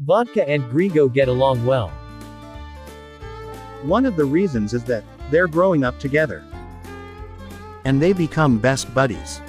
Vodka and Greygo get along well. One of the reasons is that they're growing up together. And they become best buddies.